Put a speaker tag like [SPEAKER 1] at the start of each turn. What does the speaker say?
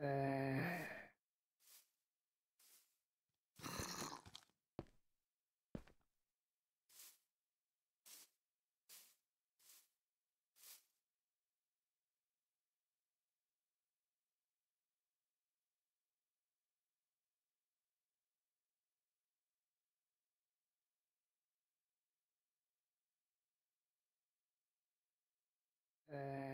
[SPEAKER 1] آه. آه.